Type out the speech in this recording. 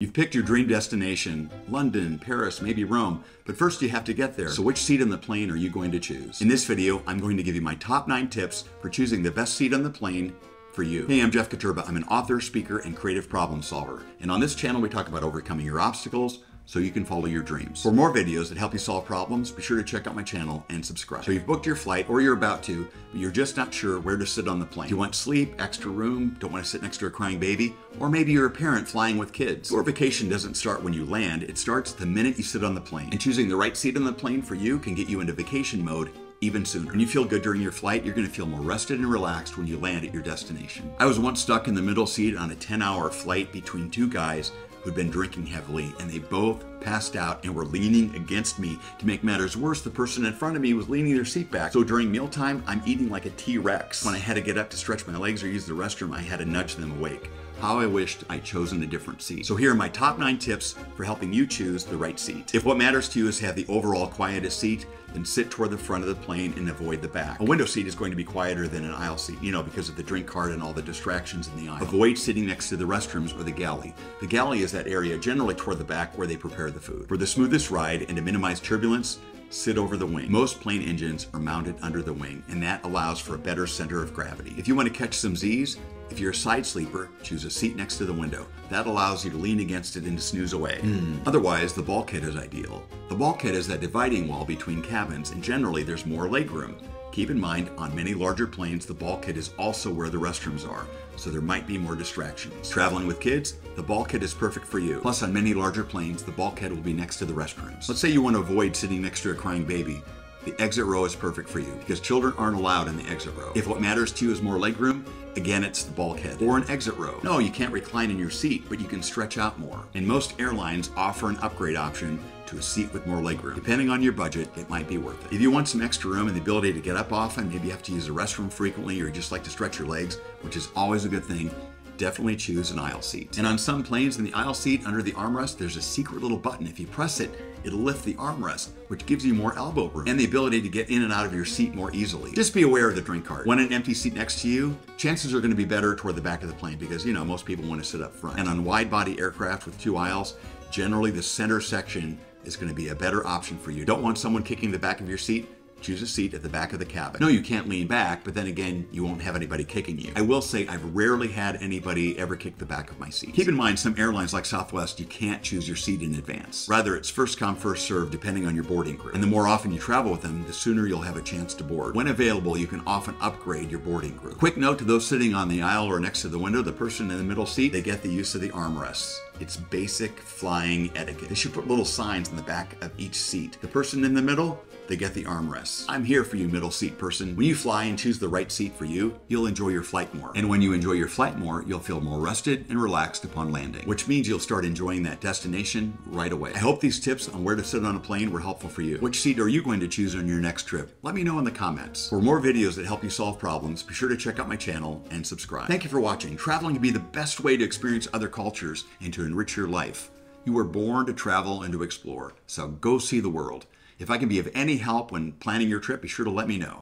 You've picked your dream destination, London, Paris, maybe Rome, but first you have to get there. So which seat on the plane are you going to choose? In this video, I'm going to give you my top 9 tips for choosing the best seat on the plane for you. Hey, I'm Jeff Koterba. I'm an author, speaker, and creative problem solver. And on this channel, we talk about overcoming your obstacles, so you can follow your dreams. For more videos that help you solve problems, be sure to check out my channel and subscribe. So you've booked your flight or you're about to, but you're just not sure where to sit on the plane. Do you want sleep, extra room, don't want to sit next to a crying baby? Or maybe you're a parent flying with kids. Your vacation doesn't start when you land, it starts the minute you sit on the plane. And choosing the right seat on the plane for you can get you into vacation mode even sooner. When you feel good during your flight, you're going to feel more rested and relaxed when you land at your destination. I was once stuck in the middle seat on a 10 hour flight between two guys who'd been drinking heavily, and they both passed out and were leaning against me. To make matters worse, the person in front of me was leaning their seat back. So during mealtime, I'm eating like a T-Rex. When I had to get up to stretch my legs or use the restroom, I had to nudge them awake. How I wished I'd chosen a different seat. So here are my top nine tips for helping you choose the right seat. If what matters to you is have the overall quietest seat, then sit toward the front of the plane and avoid the back. A window seat is going to be quieter than an aisle seat, you know, because of the drink cart and all the distractions in the aisle. Avoid sitting next to the restrooms or the galley. The galley is that area generally toward the back where they prepare the food. For the smoothest ride and to minimize turbulence, sit over the wing. Most plane engines are mounted under the wing, and that allows for a better center of gravity. If you want to catch some Z's, if you're a side sleeper, choose a seat next to the window. That allows you to lean against it and to snooze away. Mm. Otherwise, the bulkhead is ideal. The bulkhead is that dividing wall between cabins, and generally there's more legroom. Keep in mind, on many larger planes, the bulkhead is also where the restrooms are, so there might be more distractions. Traveling with kids, the bulkhead is perfect for you. Plus, on many larger planes, the bulkhead will be next to the restrooms. Let's say you want to avoid sitting next to a crying baby. The exit row is perfect for you because children aren't allowed in the exit row. If what matters to you is more legroom, Again, it's the bulkhead or an exit row. No, you can't recline in your seat, but you can stretch out more. And most airlines offer an upgrade option to a seat with more legroom. Depending on your budget, it might be worth it. If you want some extra room and the ability to get up often, maybe you have to use the restroom frequently or you just like to stretch your legs, which is always a good thing, definitely choose an aisle seat. And on some planes in the aisle seat under the armrest, there's a secret little button. If you press it, it'll lift the armrest, which gives you more elbow room and the ability to get in and out of your seat more easily. Just be aware of the drink cart. When an empty seat next to you, chances are going to be better toward the back of the plane because, you know, most people want to sit up front. And on wide body aircraft with two aisles, generally the center section is going to be a better option for you. Don't want someone kicking the back of your seat? Choose a seat at the back of the cabin. No, you can't lean back, but then again, you won't have anybody kicking you. I will say I've rarely had anybody ever kick the back of my seat. Keep in mind, some airlines like Southwest, you can't choose your seat in advance. Rather, it's first come, first serve, depending on your boarding group. And the more often you travel with them, the sooner you'll have a chance to board. When available, you can often upgrade your boarding group. Quick note to those sitting on the aisle or next to the window, the person in the middle seat, they get the use of the armrests. It's basic flying etiquette. They should put little signs in the back of each seat. The person in the middle, they get the armrests. I'm here for you, middle seat person. When you fly and choose the right seat for you, you'll enjoy your flight more. And when you enjoy your flight more, you'll feel more rested and relaxed upon landing, which means you'll start enjoying that destination right away. I hope these tips on where to sit on a plane were helpful for you. Which seat are you going to choose on your next trip? Let me know in the comments. For more videos that help you solve problems, be sure to check out my channel and subscribe. Thank you for watching. Traveling can be the best way to experience other cultures and to enrich your life. You were born to travel and to explore, so go see the world. If I can be of any help when planning your trip, be sure to let me know.